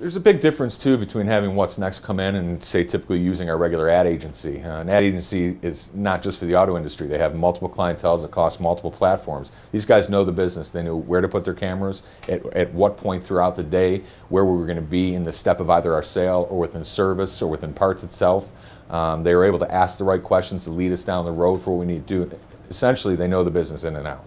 There's a big difference too between having What's Next come in and say typically using our regular ad agency. Uh, an ad agency is not just for the auto industry. They have multiple clientels across multiple platforms. These guys know the business. They know where to put their cameras, at, at what point throughout the day, where we were going to be in the step of either our sale or within service or within parts itself. Um, they were able to ask the right questions to lead us down the road for what we need to do. Essentially, they know the business in and out.